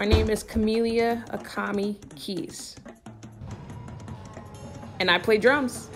My name is Camelia Akami Keys. And I play drums.